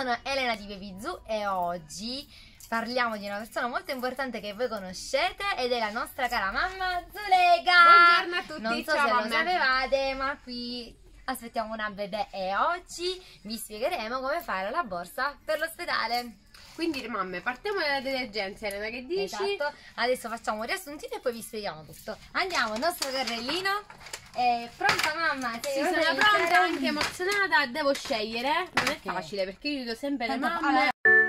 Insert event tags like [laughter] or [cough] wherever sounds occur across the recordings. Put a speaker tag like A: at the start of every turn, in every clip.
A: sono Elena di Babyzoo e oggi parliamo di una persona molto importante che voi conoscete ed è la nostra cara mamma Zulega.
B: Buongiorno a tutti,
A: Non so
B: ciao
A: se
B: mamma.
A: lo sapevate, ma qui aspettiamo una bebè e oggi vi spiegheremo come fare la borsa per l'ospedale.
B: Quindi mamme, partiamo dalla detergenza, Elena, che dici?
A: Esatto. Adesso facciamo un riassuntino e poi vi spieghiamo tutto. Andiamo, il nostro carrellino. È pronta mamma? Sei
B: Sì, sono pronta, anche emozionata, devo scegliere. Non è
A: Ok.
B: facile perché io aiuto sempre le
A: Tanto-
B: mamme.
A: allora-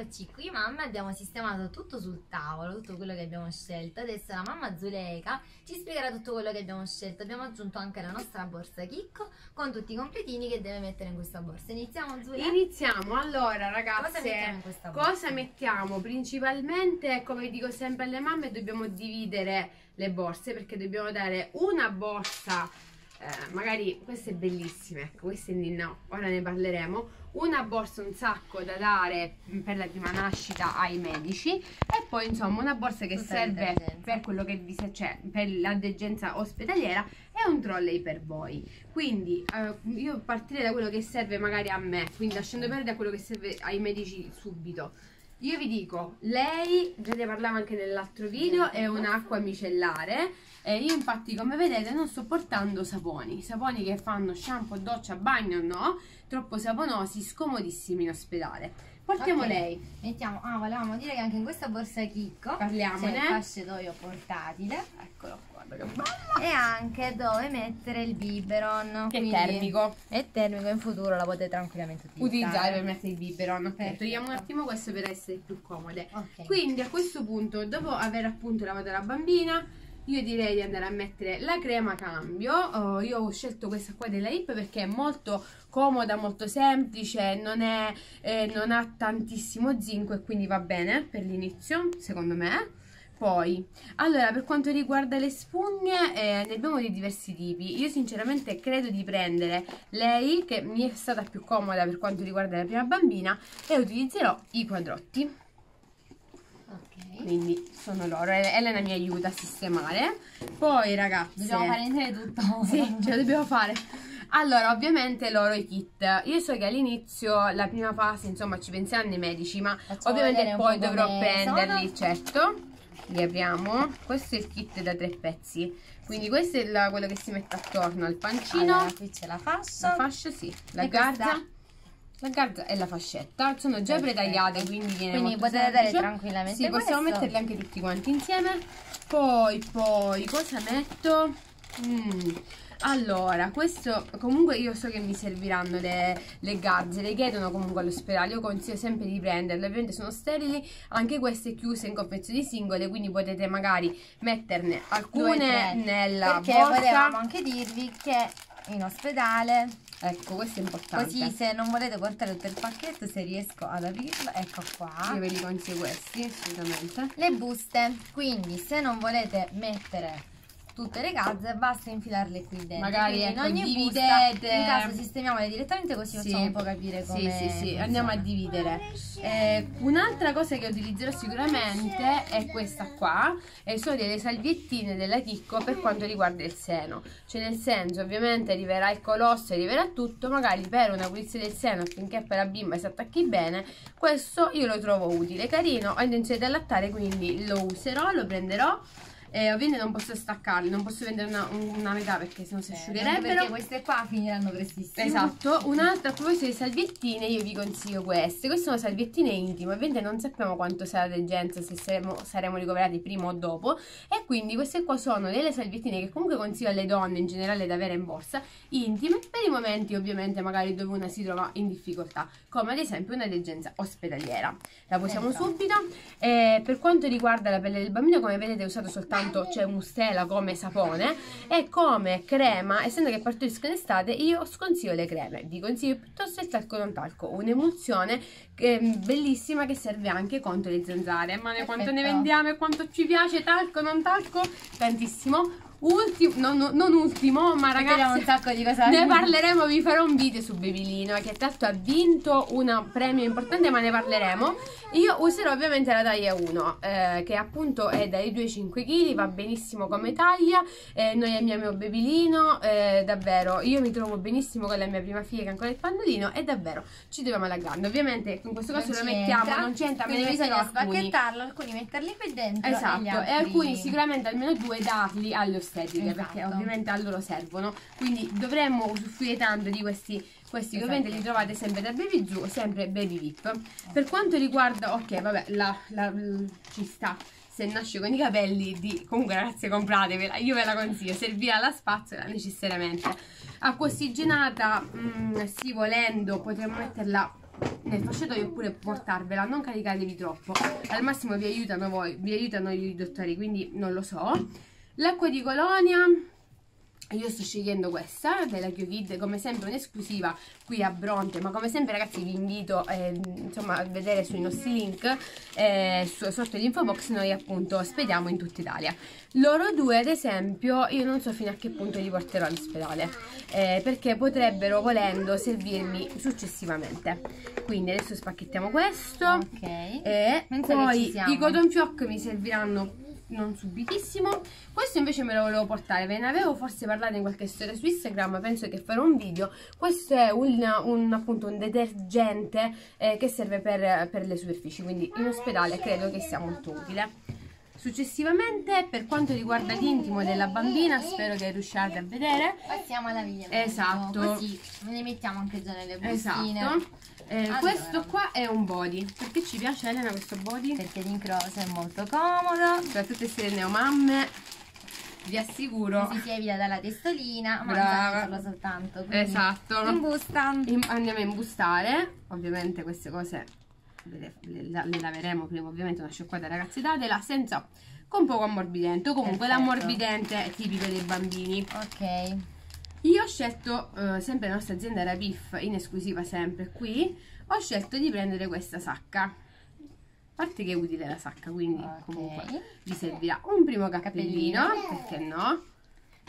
A: Eccoci qui mamma, abbiamo sistemato tutto sul tavolo, tutto quello che abbiamo scelto. Adesso la mamma Zuleika ci spiegherà tutto quello che abbiamo scelto. Abbiamo aggiunto anche la nostra borsa Chicco con tutti i completini che deve mettere in questa borsa. Iniziamo Zuleika?
B: Iniziamo, allora
A: Cosa mettiamo in
B: ragazze,
A: questa borsa?
B: cosa mettiamo? Principalmente, come dico sempre alle mamme, dobbiamo dividere le borse perché dobbiamo dare una borsa, eh, magari queste bellissime, ecco, queste no, ora ne parleremo, una borsa un sacco da dare per la prima nascita ai medici e poi insomma una borsa che
A: Tutta
B: serve per quello che vi cioè, per la degenza ospedaliera e un trolley per voi. Quindi eh, io partirei da quello che serve magari a me, quindi lasciando perdere quello che serve ai medici subito. Io vi dico, lei, già ne parlavo anche nell'altro video, è un'acqua micellare. E io infatti come vedete non sto portando saponi, saponi che fanno shampoo, doccia, bagno no, troppo saponosi, scomodissimi in ospedale. Portiamo
A: Ok.
B: lei,
A: Mettiamo, ah, volevamo dire che anche in questa borsa Chicco
B: Parliamone.
A: c'è il fascetoio portatile
B: eccolo guarda che bello.
A: e anche dove mettere il biberon.
B: Che è
A: quindi-
B: termico.
A: È termico, in futuro la potete tranquillamente utilizzare.
B: Utilizzare per mettere il biberon, ok, togliamo un attimo questo per essere più comode.
A: Ok.
B: Quindi a questo punto, dopo aver appunto lavato la bambina, io direi di andare a mettere la crema cambio. Oh, io ho scelto questa qua della Hip perché è molto comoda, molto semplice, non, è, eh, non ha tantissimo zinco e quindi va bene per l'inizio, secondo me. Poi, allora, per quanto riguarda le spugne, eh, ne abbiamo di diversi tipi. Io sinceramente credo di prendere lei, che mi è stata più comoda per quanto riguarda la prima bambina, e utilizzerò i quadrotti.
A: Ok.
B: Quindi sono loro. Elena mi aiuta a sistemare. Poi, ragazze,
A: Dobbiamo fare insieme tutto. [laughs]
B: sì, ce lo dobbiamo fare. Allora, ovviamente loro i kit. Io so che all'inizio, la prima fase, insomma, ci penseranno i medici, ma
A: Facciamo
B: ovviamente poi
A: po'
B: dovrò prenderli,
A: sono.
B: certo. Li apriamo. Questo è il kit da tre pezzi. Quindi questo è la- quello che si mette attorno al pancino.
A: Allora, qui c'è la fascia.
B: La fascia, sì. La
A: E
B: garza.
A: questa?
B: La garza e la fascetta sono già
A: Perfetto.
B: pretagliate, quindi viene
A: Quindi potete dare tranquillamente
B: Sì, possiamo metterli anche tutti quanti insieme. Poi, poi, cosa metto? Mm, Allora, questo comunque io so che mi serviranno le, le garze, le chiedono comunque all'ospedale, io consiglio sempre di prenderle, ovviamente sono sterili, anche queste chiuse in confezioni singole, quindi potete magari metterne alcune nella
A: Perché
B: borsa.
A: volevamo anche dirvi che in ospedale,
B: Ecco, questo è importante.
A: così se non volete portare tutto il pacchetto, se riesco ad aprirlo, ecco qua.
B: Io ve li consiglio questi, assolutamente.
A: Le buste, quindi se non volete mettere tutte le calze basta infilarle qui dentro
B: Magari, ecco,
A: in ogni
B: dividete.
A: busta in caso sistemiamole direttamente così
B: Sì.
A: facciamo un po' capire come
B: Sì, sì, sì,
A: funziona.
B: andiamo a dividere. Eh, un'altra cosa che utilizzerò sicuramente è questa qua, e sono delle salviettine della Chicco per quanto riguarda il seno. Cioè nel senso, ovviamente arriverà il colosso, arriverà tutto, magari per una pulizia del seno affinché poi la bimba si attacchi bene, questo io lo trovo utile, carino, ho intenzione di allattare quindi lo userò, lo prenderò eh, ovviamente non posso staccarli, non posso vendere una, una metà perché sennò si
A: Eh,
B: asciugherebbero.
A: perché queste qua finiranno prestissimo.
B: Esatto, un'altra a proposito di salviettine, io vi consiglio queste. Queste sono salviettine intime, ovviamente non sappiamo quanto sarà la degenza, se saremo, saremo ricoverati prima o dopo. E quindi queste qua sono delle salviettine che comunque consiglio alle donne in generale da avere in borsa, intime, per i momenti ovviamente magari dove una si trova in difficoltà, come ad esempio una degenza ospedaliera. La posiamo
A: Esatto.
B: subito. Eh, per quanto riguarda la pelle del bambino, come vedete ho usato soltanto c'è mustela come sapone e come crema, essendo che partorisco in estate, io sconsiglio le creme. Vi consiglio piuttosto il talco non talco, un'emulsione che- bellissima che serve anche contro le zanzare. Ma quanto ne vendiamo e quanto ci piace talco non talco? Tantissimo. Ultimo, no, no, non ultimo, ma ragazzi ne parleremo, vi farò un video su Babylino che l'altro ha vinto un premio importante ma ne parleremo. Io userò ovviamente la taglia 1 eh, che appunto è dai 2-5 kg, va benissimo come taglia, eh, noi amiamo Babylino, eh, davvero io mi trovo benissimo con la mia prima figlia che ha ancora il pannolino e davvero ci troviamo alla grande. Ovviamente in questo caso lo mettiamo, non c'entra, me ne
A: bisogna
B: alcuni.
A: spacchettarlo, alcuni metterli qui dentro e,
B: Esatto, e
A: altri-
B: alcuni sicuramente almeno due darli alle ostetriche perché
A: Esatto.
B: ovviamente a loro servono. Quindi dovremmo usufruire tanto di questi, questi che ovviamente li
A: Esatto.
B: trovate sempre da Baby Zoo, sempre Baby Vip. Per quanto riguarda, ok, vabbè, la, la- l- ci sta. Se nasce con i capelli, di, comunque ragazzi compratevela, io ve la consiglio, servirà la spazzola necessariamente. Acqua ossigenata, mm, sì volendo, potremmo metterla nel fasciatoio oppure portarvela, non caricatevi troppo. Al massimo vi aiutano voi, vi aiutano i dottori, quindi non lo so. L'acqua di colonia, io sto scegliendo questa della Chiovid, come sempre un'esclusiva qui a Bronte, ma come sempre ragazzi vi invito eh, insomma a vedere sui nostri link eh, su- sotto l'info box, noi appunto spediamo in tutta Italia. Loro due ad esempio io non so fino a che punto li porterò all'ospedale, eh, perché potrebbero volendo servirmi successivamente. Quindi adesso spacchettiamo questo.
A: Ok.
B: E
A: Penso
B: poi i cotton fioc mi serviranno non subitissimo. Questo invece me lo volevo portare, ve ne avevo forse parlato in qualche storia su Instagram, penso che farò un video. Questo è un, un, appunto un detergente eh, che serve per, per le superfici, quindi in ospedale credo che sia molto utile. Successivamente, per quanto riguarda l'intimo della bambina, spero che riusciate a vedere.
A: Passiamo alla via.
B: Esatto.
A: Così ne mettiamo anche già nelle bustine.
B: Esatto. Eh,
A: Allora.
B: Questo qua è un body. Perché ci piace Elena questo body?
A: Perché l'incrocio è molto comodo.
B: per tutte queste neomamme vi assicuro
A: si evita dalla testolina, ma
B: Brava.
A: mangiarlo soltanto.
B: esatto
A: In busta.
B: In- andiamo a imbustare ovviamente queste cose le, le- le laveremo prima ovviamente una sciacquata ragazzi datela senza con poco ammorbidente o comunque l'ammorbidente è tipico dei bambini
A: Ok.
B: Scelto eh, sempre la nostra azienda Rapif in esclusiva sempre qui ho scelto di prendere questa sacca a parte che è utile la sacca quindi
A: Ok.
B: comunque vi servirà un primo cappellino,
A: Cappellino.
B: perché no?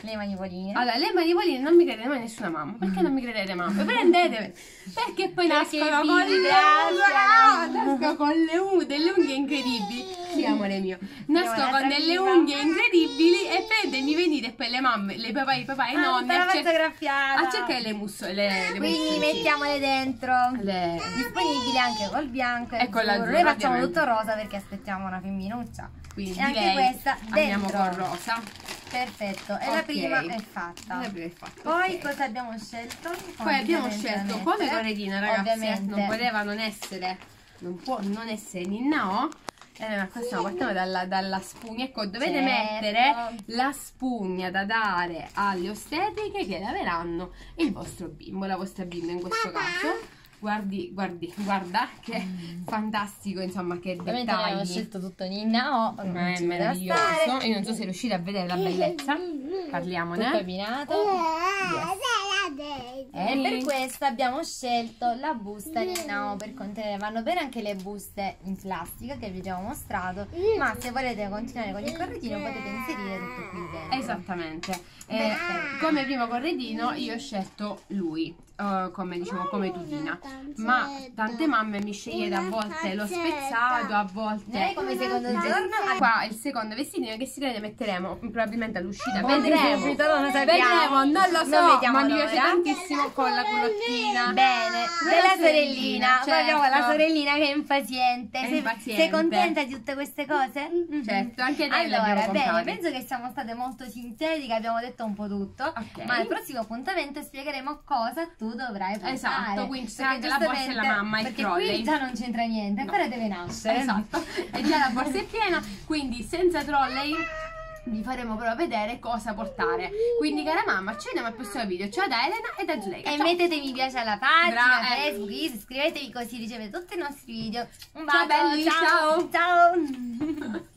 A: Le manipoline.
B: Allora, le manipoline non mi crede mai nessuna mamma. Perché non mi credete mamma? [laughs] Prendetele! Perché poi
A: Perché
B: nascono con le
A: ringraziano.
B: nascono con le unghie, delle unghie incredibili. Sì, amore mio. Nascono con delle unghie incredibili e prende mi venite poi le mamme, le papà, i papà e i
A: Ah,
B: nonni a, cer- a cercare le mussole. Le, le
A: Quindi mettiamole dentro.
B: Le-
A: Disponibile anche col bianco e,
B: E con
A: azzurro.
B: l'azzurro,
A: Noi facciamo
B: ovviamente.
A: tutto rosa perché aspettiamo una femminuccia.
B: Quindi
A: e anche questa
B: andiamo
A: dentro.
B: con rosa.
A: Perfetto. E la
B: Ok.
A: prima è fatta.
B: La prima è fatta,
A: Poi
B: ok.
A: cosa abbiamo scelto?
B: Poi abbiamo scelto come corredina, ragazzi. eh,
A: Ovviamente.
B: Non poteva non essere, non può non essere Ninna O. Eh, questa la partiamo dalla, dalla spugna. Ecco, dovete
A: Certo.
B: mettere la spugna da dare alle ostetriche che laveranno il vostro bimbo, la vostra bimba in questo caso. Guardi, guardi, guarda che fantastico, insomma, che
A: Ovviamente abbiamo
B: dettagli.
A: scelto tutto Ninna O.
B: Ma
A: non
B: è meraviglioso. Io non so se riuscite a vedere la bellezza.
A: Tutto
B: Parliamone.
A: abbinato. E per questo abbiamo scelto la busta Ninna O per contenere. Vanno bene anche le buste in plastica che vi abbiamo mostrato. Ma se volete continuare con il corredino potete inserire tutto qui dentro.
B: Esattamente. Eh, come primo corredino io ho scelto lui, eh, come diciamo come tutina. Ma tante mamme mi scegliete a volte lo spezzato, a volte
A: Noi come secondo giorno
B: Qua il secondo vestitino che si ne metteremo probabilmente all'uscita.
A: Vedremo non lo sappiamo.
B: Vedremo, non lo so,
A: Non vediamo
B: ma mi piace
A: l'ora.
B: tantissimo con la culottina.
A: Bene, della sorellina. Abbiamo la
B: certo.
A: sorellina che è impaziente.
B: È
A: Sei-
B: impaziente.
A: Sei contenta di tutte queste cose?
B: Certo, anche lei le
A: Allora, bene, penso che siamo state molto sintetiche, abbiamo detto un po' tutto.
B: Ok.
A: Ma al prossimo appuntamento spiegheremo cosa tu dovrai portare.
B: Esatto, quindi sarà anche la borsa della
A: giustamente-
B: mamma, il
A: Perché
B: trolley.
A: qui già non c'entra niente, ancora deve nascere.
B: Esatto, e già la borsa è piena, quindi senza trolley vi faremo però vedere cosa portare. Quindi cara mamma, ci vediamo al prossimo video. Ciao da Elena e da Giuleika.
A: E
B: Ciao.
A: mettete mi piace alla pagina,
B: Bra- eh.
A: Facebook, iscrivetevi così ricevete tutti i nostri video. Un
B: Ciao
A: bacio,
B: belli,
A: ciao. ciao.